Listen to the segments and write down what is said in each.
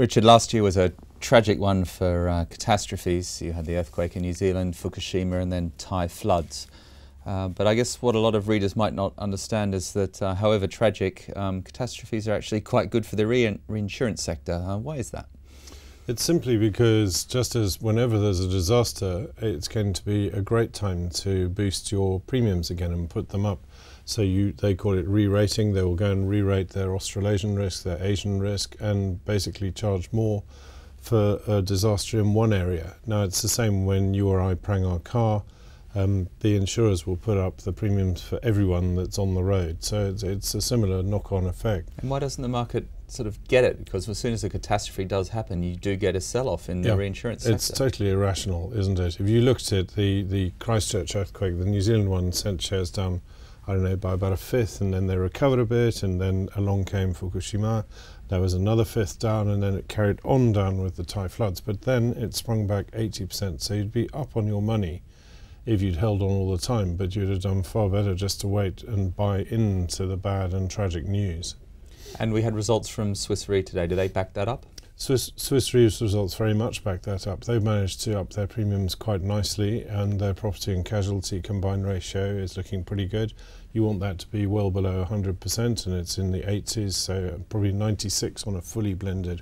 Richard, last year was a tragic one for uh, catastrophes. You had the earthquake in New Zealand, Fukushima, and then Thai floods. Uh, but I guess what a lot of readers might not understand is that, uh, however tragic, um, catastrophes are actually quite good for the re reinsurance sector. Uh, why is that? It's simply because just as whenever there's a disaster, it's going to be a great time to boost your premiums again and put them up. So you, they call it re-rating. They will go and re-rate their Australasian risk, their Asian risk, and basically charge more for a disaster in one area. Now it's the same when you or I prang our car. Um, the insurers will put up the premiums for everyone that's on the road. So it's, it's a similar knock-on effect. And why doesn't the market sort of get it? Because as soon as a catastrophe does happen, you do get a sell-off in yeah, the reinsurance sector. It's totally irrational, isn't it? If you looked at the, the Christchurch earthquake, the New Zealand one sent shares down I don't know, by about a fifth, and then they recovered a bit, and then along came Fukushima. There was another fifth down, and then it carried on down with the Thai floods. But then it sprung back 80%, so you'd be up on your money if you'd held on all the time, but you'd have done far better just to wait and buy into the bad and tragic news. And we had results from Swiss Re today. Do they back that up? Swiss, Swiss Re's results very much back that up. They've managed to up their premiums quite nicely, and their property and casualty combined ratio is looking pretty good. You want that to be well below 100%, and it's in the 80s, so probably 96 on a fully blended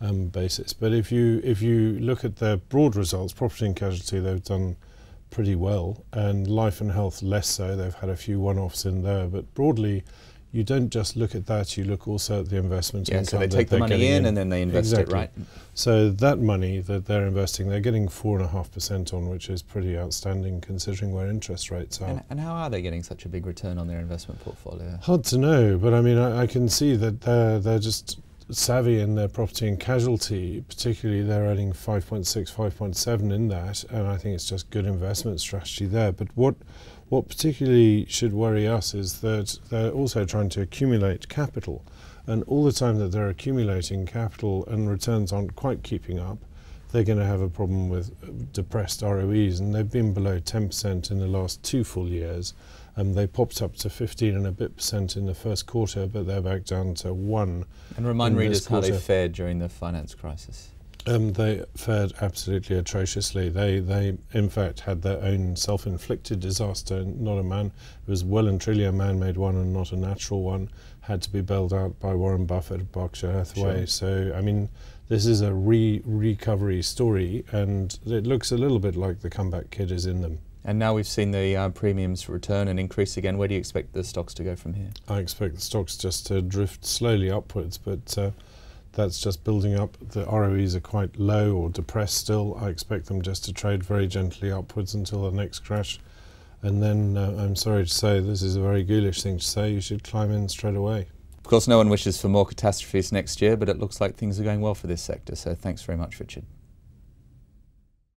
um, basis. But if you if you look at their broad results, property and casualty, they've done pretty well, and life and health less so. They've had a few one-offs in there, but broadly you don't just look at that, you look also at the investment yeah, so they take the money in, in, and then they invest exactly. it, right? So that money that they're investing, they're getting 4.5% on, which is pretty outstanding considering where interest rates are. And, and, how are they getting such a big return on their investment portfolio? Hard to know, but I mean, I, I can see that they're, they're just savvy in their property and casualty, particularly they're earning 5.6, 5.7 in that, and I think it's just good investment strategy there. But what what particularly should worry us is that they're also trying to accumulate capital. And all the time that they're accumulating capital and returns aren't quite keeping up, they're going to have a problem with depressed ROEs. And they've been below 10% in the last two full years. Um, they popped up to 15 and a bit percent in the first quarter, but they're back down to one. And remind readers how they fared during the finance crisis. Um, they fared absolutely atrociously. They, they, in fact, had their own self-inflicted disaster. Not a man. It was well and truly a man-made one, and not a natural one. Had to be bailed out by Warren Buffett of Berkshire Hathaway. Sure. So, I mean, this is a re recovery story, and it looks a little bit like the comeback kid is in them. And now we've seen the uh, premiums return and increase again. Where do you expect the stocks to go from here? I expect the stocks just to drift slowly upwards, but. Uh, that's just building up. The ROEs are quite low or depressed still. I expect them just to trade very gently upwards until the next crash. And then uh, I'm sorry to say, this is a very ghoulish thing to say, you should climb in straight away. Of course, no one wishes for more catastrophes next year, but it looks like things are going well for this sector. So thanks very much, Richard.